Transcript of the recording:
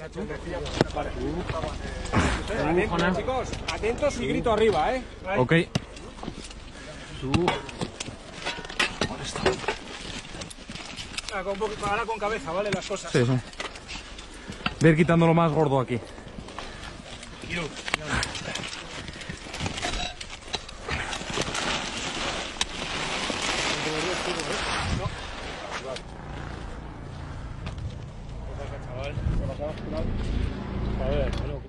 Atentos, chicos, atentos y grito arriba, ¿eh? Ok. Ah, con ahora con cabeza, ¿vale? Las cosas. Sí, sí. Voy a ir quitando lo más gordo aquí. Ja, genau. Ja, genau.